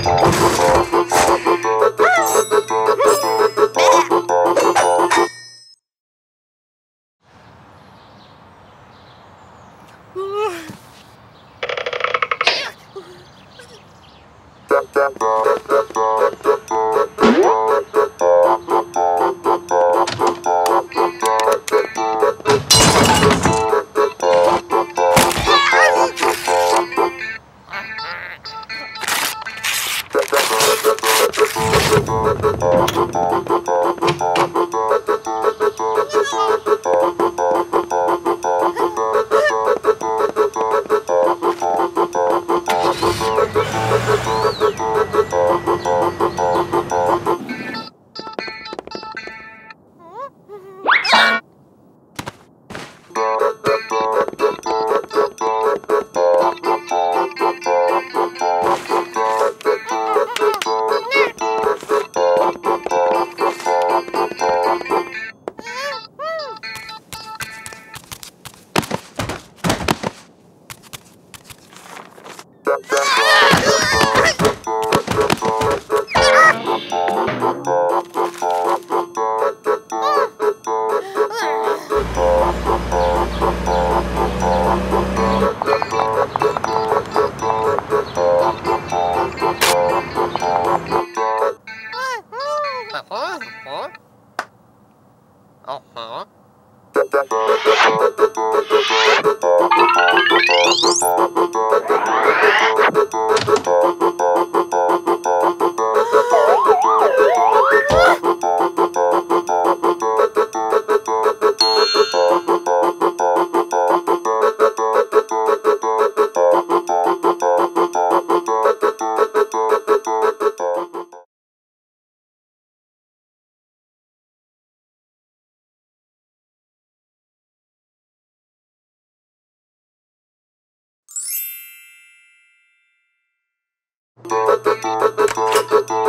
Thank you. Dun, dun. Woo!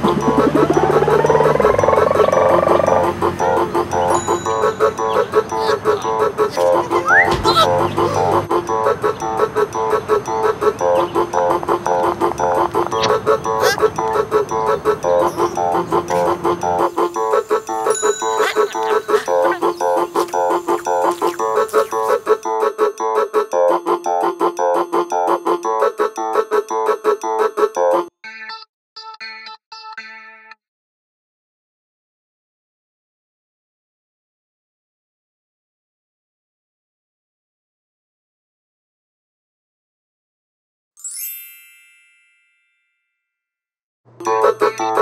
Wait!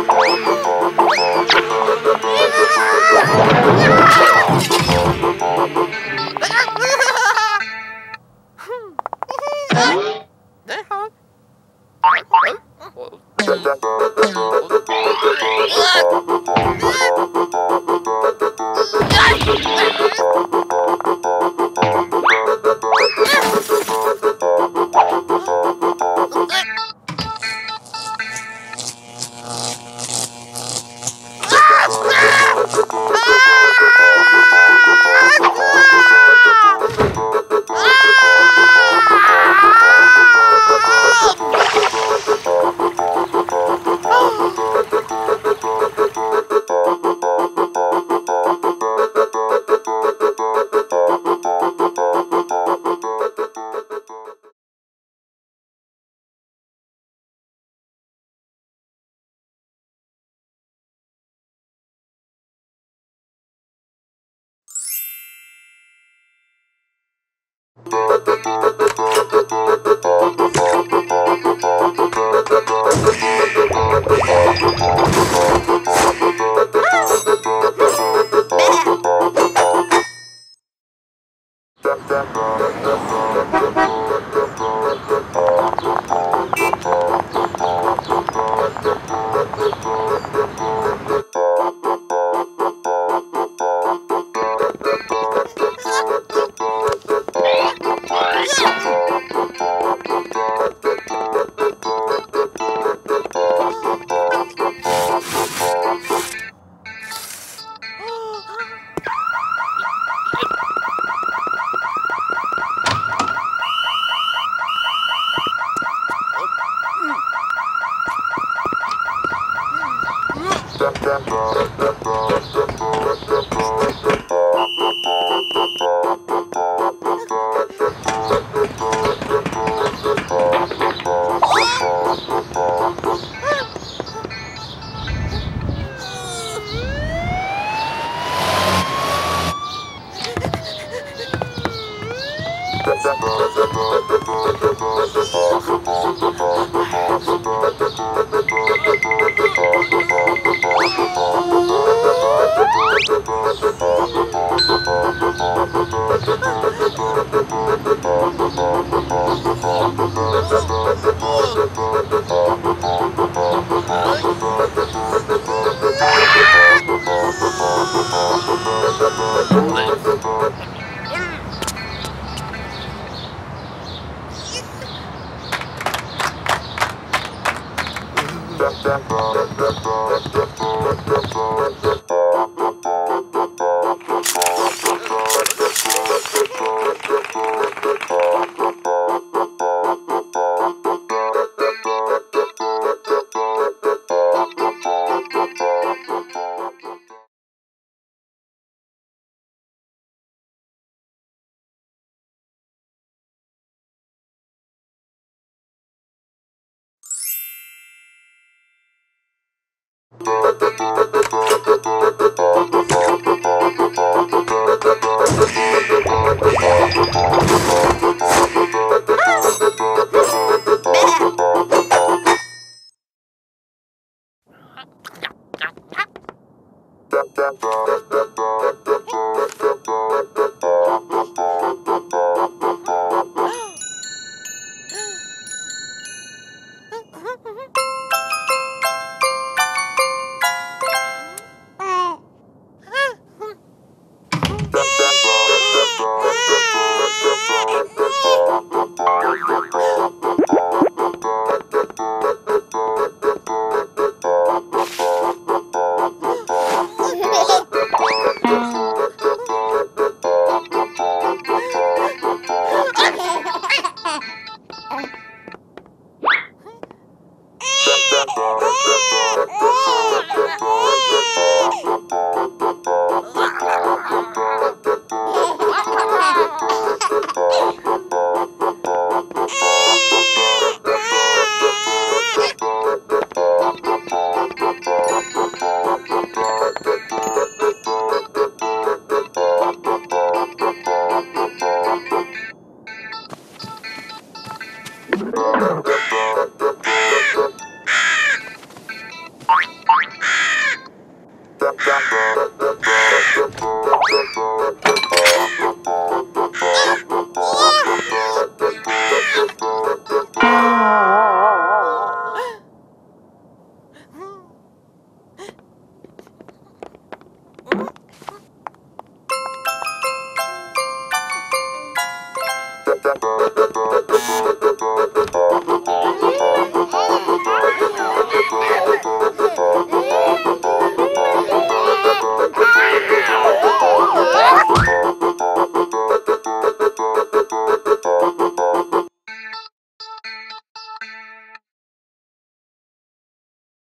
Thank you. Step on, step on, step on, step on. Thank you.